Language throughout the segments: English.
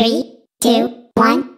Three, two, one,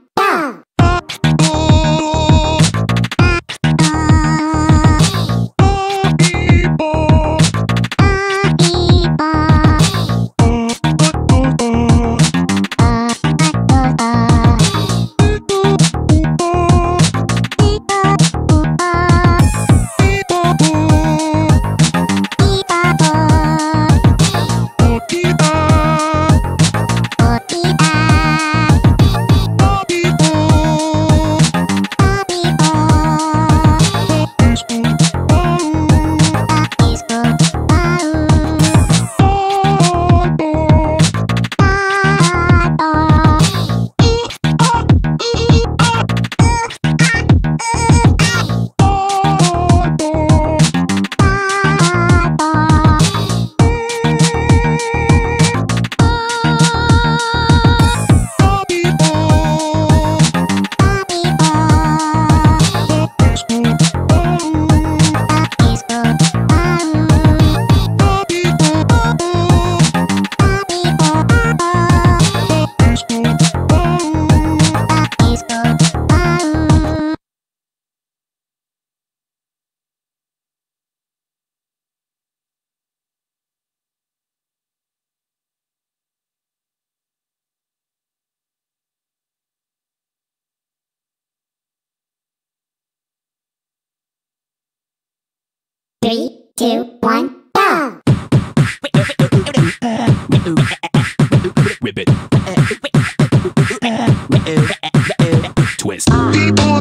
Three, two, one, go! Ribbit. Twist. People,